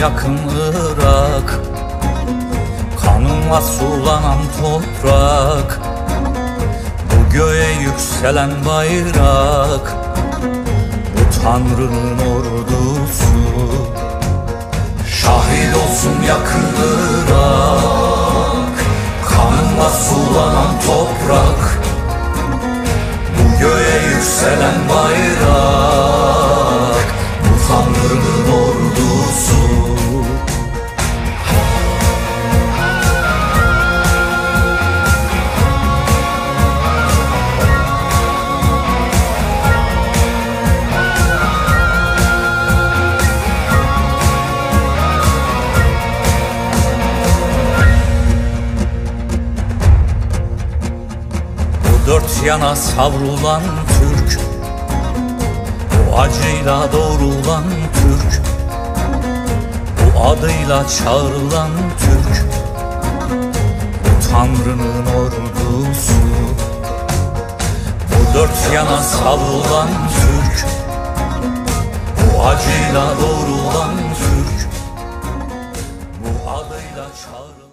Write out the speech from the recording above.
yakın Irak Kanınla sulanan toprak. Bu göğe yükselen bayrak. Bu Tanrı'nın ordusu. Şahit olsun yakın Irak Kanınla sulanan toprak. Bu göğe yükselen bayrak dört yana savrulan Türk. Bu acıyla doğrulan Türk. Bu adıyla çağrılan Türk. Bu Tanrı'nın ordusu. Bu dört yana savrulan Türk. Bu acıyla doğrulan Türk. Bu adıyla çağrılan